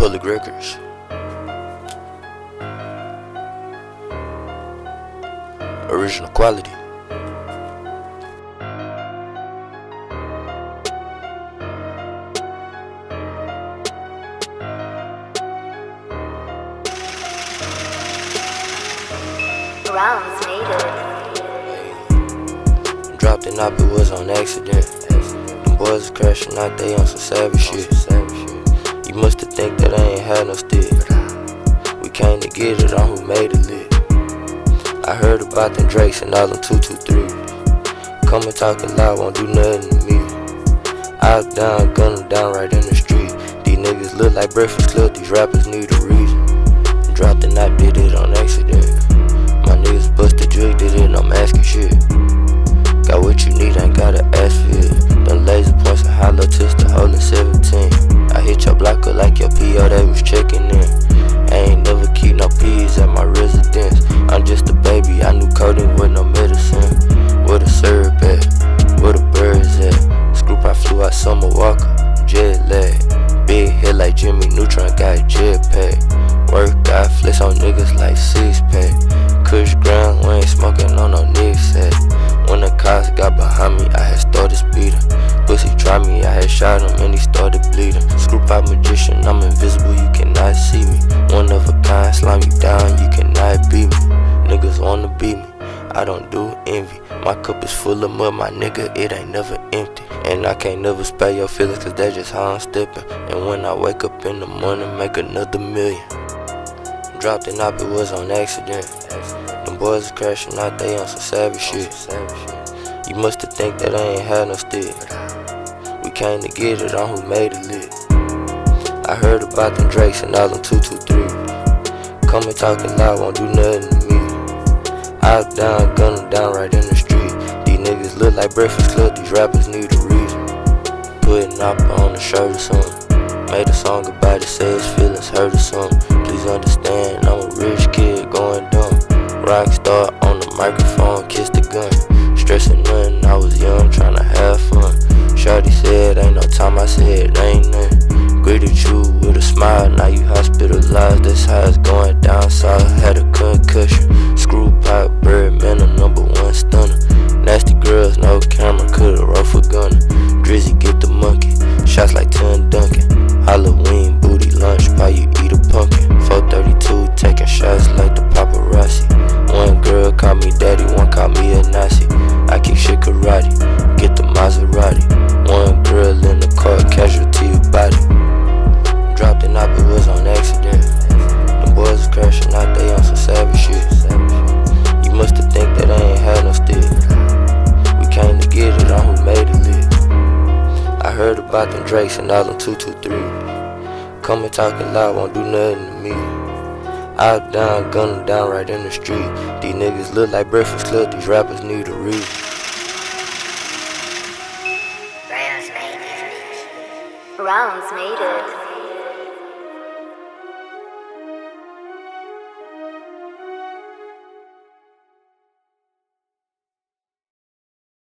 Public Records. Original quality. Rounds made. Dropped it up, it was on accident. Them boys crashing out, they on some savage shit. You must have think that I ain't had no stick. We came to get it on who made it lit. I heard about them Dracos and all them 223. Come and talking loud, won't do nothing to me. I down, gun them down right in the street. These niggas look like Breakfast Club, these rappers need a reason. Dropped and I did it on accident. My niggas busted jig, did it, I'm asking shit. Jimmy Neutron, got jetpack. Work, got flex on niggas like six pack. Kush ground, we ain't smoking on no niggas set. When the cops got behind me, I had started speeding. Pussy tried me, I had shot him and he started bleeding. ScrewPac magician, I'm invisible, you cannot see me. One of a kind, slime you down, you cannot beat me. Niggas wanna beat me, I don't do envy. My cup is full of mud, my nigga, it ain't never empty. And I can't never spare your feelings, cause that's just how I'm stepping. And when I wake up in the morning, make another million. Dropped it up, it was on accident. Them boys are crashing out, they on some savage shit. You must have think that I ain't had no stick. We came to get it on who made it lit. I heard about them Dracos and all them 223. Come and talking loud, won't do nothing to me. Was down, gun down right in the street. These niggas look like Breakfast Club, these rappers need a reason. Putting up on the shirt or something. Made a song about it, say his feelings hurt or something. Please understand, I'm a rich kid going dumb. Rockstar on the microphone, heard about them Dracos and all them 223. Come and talking loud, won't do nothing to me. I down, gun down right in the street. These niggas look like Breakfast Club, these rappers need a reason. Rounds made it.